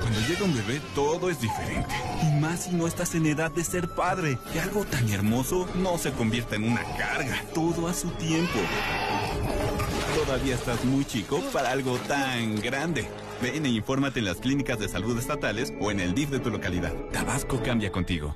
Cuando llega un bebé todo es diferente. Y más si no estás en edad de ser padre. Que algo tan hermoso no se convierta en una carga. Todo a su tiempo. Todavía estás muy chico para algo tan grande. Ven e infórmate en las clínicas de salud estatales o en el DIF de tu localidad. Tabasco cambia contigo.